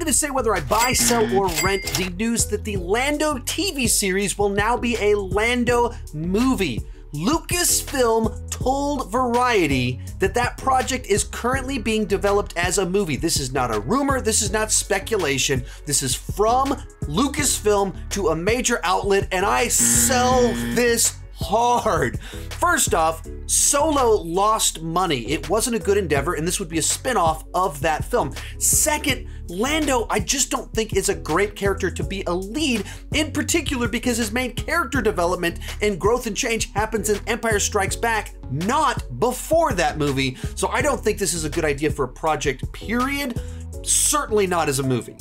going to say whether I buy, sell, or rent the news that the Lando TV series will now be a Lando movie. Lucasfilm told Variety that that project is currently being developed as a movie. This is not a rumor, this is not speculation. This is from Lucasfilm to a major outlet, and I sell this hard. First off, Solo lost money. It wasn't a good endeavor, and this would be a spin off of that film. Second, Lando, I just don't think is a great character to be a lead, in particular because his main character development and growth and change happens in Empire Strikes Back, not before that movie. So I don't think this is a good idea for a project, period. Certainly not as a movie.